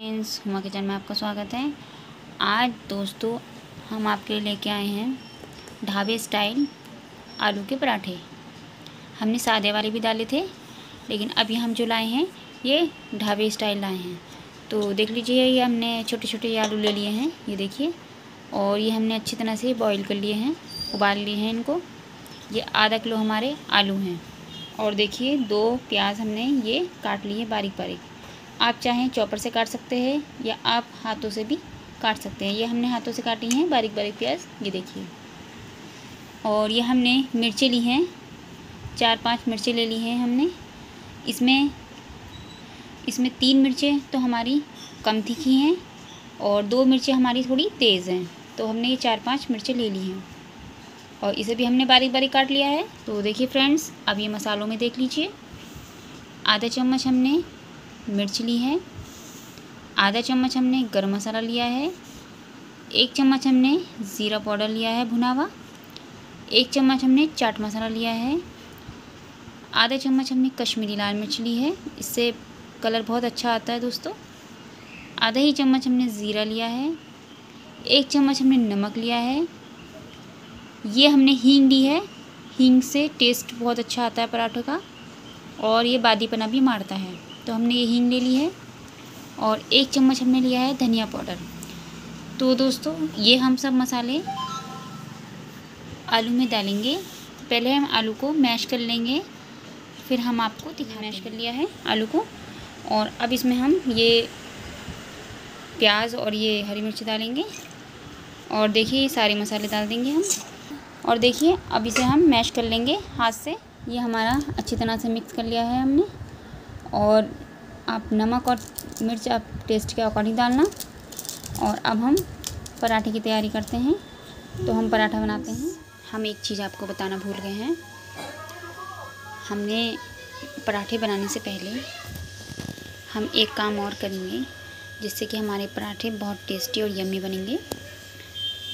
Friends Huma kitchen में आपका स्वागत है। आज दोस्तों, हम आपके लिए लेके आए हैं ढाबे स्टाइल आलू के पराठे। हमने सादे वाले भी डाले थे, लेकिन अभी हम जो लाए हैं, ये ढाबे स्टाइल लाए हैं। तो देख लीजिए, ये हमने छोटे छोटे आलू ले लिए हैं, ये देखिए। और ये हमने अच्छी तरह से बॉईल कर लिए हैं, उबाल लिए हैं इनको। ये आधा किलो हमारे आलू हैं। और देखिए, दो प्याज हमने ये काट लिए बारीक बारीक आप चाहें चॉपर से काट सकते हैं, या आप हाथों से भी काट सकते हैं। ये हमने हाथों से काटी हैं, बारीक बारीक प्याज, ये देखिए। और ये हमने मिर्चें ली हैं, चार पाँच मिर्चें ले ली हैं हमने। इसमें इसमें तीन मिर्चें तो हमारी कम तीखी हैं, और दो मिर्चें हमारी थोड़ी तेज़ हैं। तो हमने ये चार पाँच मिर्चें ले ली हैं। और इसे भी हमने बारीक बारीक काट लिया है। तो देखिए फ्रेंड्स, अब ये मसालों में देख लीजिए। आधा चम्मच हमने मिर्च ली है। आधा चम्मच हमने गरम मसाला लिया है। एक चम्मच हमने ज़ीरा पाउडर लिया है भुना हुआ एक चम्मच हमने चाट मसाला लिया है। आधा चम्मच हमने कश्मीरी लाल मिर्च ली है। इससे कलर बहुत अच्छा आता है दोस्तों। आधा ही चम्मच हमने ज़ीरा लिया है। एक चम्मच हमने नमक लिया है। ये हमने हींग ली है। हींग से टेस्ट बहुत अच्छा आता है पराठों का। और ये बादीपना भी मारता है। तो हमने ये हींग ले ली है और एक चम्मच हमने लिया है धनिया पाउडर। तो दोस्तों ये हम सब मसाले आलू में डालेंगे। पहले हम आलू को मैश कर लेंगे फिर हम आपको दिखा मैश कर लिया है आलू को और अब इसमें हम ये प्याज और ये हरी मिर्च डालेंगे और देखिए सारे मसाले डाल देंगे हम। और देखिए अब इसे हम मैश कर लेंगे हाथ से। ये हमारा अच्छी तरह से मिक्स कर लिया है हमने। और आप नमक और मिर्च आप टेस्ट के अकॉर्डिंग डालना। और अब हम पराठे की तैयारी करते हैं। तो हम पराठा बनाते हैं। हम एक चीज़ आपको बताना भूल गए हैं। हमने पराठे बनाने से पहले हम एक काम और करेंगे, जिससे कि हमारे पराठे बहुत टेस्टी और यम्मी बनेंगे।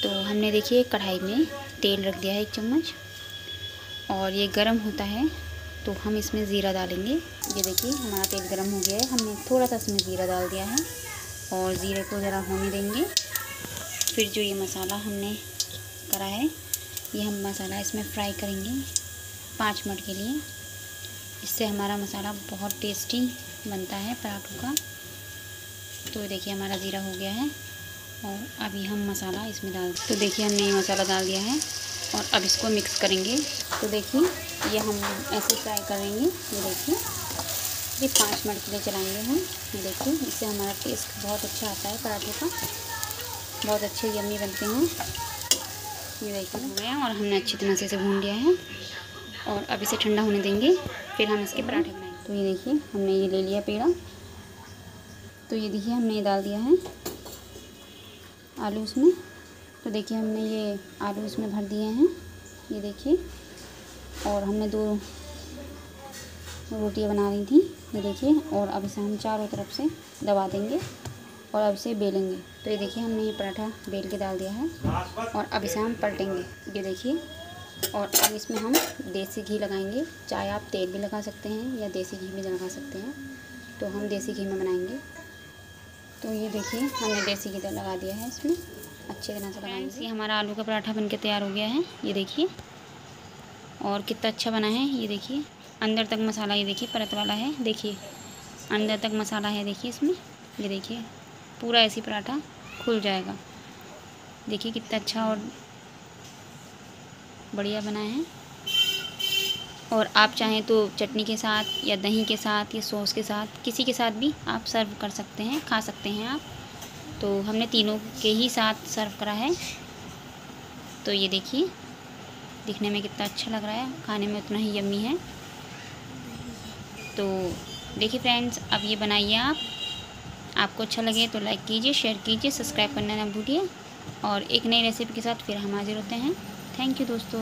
तो हमने देखिए कढ़ाई में तेल रख दिया है एक चम्मच। और ये गर्म होता है। तो हम इसमें ज़ीरा डालेंगे। ये देखिए, हमारा तेल गर्म हो गया है। हमने थोड़ा सा इसमें ज़ीरा डाल दिया है और ज़ीरे को ज़रा होने देंगे। फिर जो ये मसाला हमने करा है, ये हम मसाला इसमें फ्राई करेंगे पाँच मिनट के लिए। इससे हमारा मसाला बहुत टेस्टी बनता है पराठों का। तो देखिए, हमारा ज़ीरा हो गया है और अभी हम मसाला इसमें डाल तो देखिए हमने ये मसाला डाल दिया है। और अब इसको मिक्स करेंगे। तो देखिए, ये हम ऐसे फ्राई करेंगे ये देखिए, ये पाँच मिनट के लिए चलाएँगे हम। ये देखिए, इससे हमारा टेस्ट बहुत अच्छा आता है पराठे का। बहुत अच्छे यम्मी बनते हैं। ये देखिए, हो गया और हमने अच्छी तरह से इसे भून लिया है। और अब इसे ठंडा होने देंगे। फिर हम इसके पराठे बनाएँगे। तो ये देखिए, हमने ये ले लिया पेड़ा। तो ये देखिए, हमने ये डाल दिया है आलू उसमें। तो देखिए हमने ये आलू इसमें भर दिए हैं, ये देखिए। और हमने दो रोटियाँ बना रही थी, ये देखिए। और अब इसे हम चारों तरफ़ से दबा देंगे और अब इसे बेलेंगे। तो ये देखिए हमने ये पराठा बेल के डाल दिया है और अब इसे हम पलटेंगे, ये देखिए। और अब इसमें हम देसी घी लगाएँगे, चाहे आप तेल भी लगा सकते हैं या देसी घी भी लगा सकते हैं। तो हम देसी घी में बनाएँगे। तो ये देखिए हमने देसी घी लगा दिया है इसमें। अच्छी तरह से लगाएँगे ये हमारा आलू का पराठा बनके तैयार हो गया है ये देखिए। और कितना अच्छा बना है ये देखिए। अंदर तक मसाला ये देखिए परत वाला है देखिए। अंदर तक मसाला है देखिए इसमें। ये देखिए पूरा ऐसी पराठा खुल जाएगा। देखिए कितना अच्छा और बढ़िया बना है। और आप चाहें तो चटनी के साथ या दही के साथ या सॉस के साथ किसी के साथ भी आप सर्व कर सकते हैं खा सकते हैं आप। तो हमने तीनों के ही साथ सर्व करा है। तो ये देखिए, दिखने में कितना अच्छा लग रहा है। खाने में उतना ही यम्मी है। तो देखिए फ्रेंड्स अब ये बनाइए आप। आपको अच्छा लगे तो लाइक कीजिए शेयर कीजिए सब्सक्राइब करना ना भूलिए। और एक नई रेसिपी के साथ फिर हम हाजिर होते हैं। थैंक यू दोस्तों।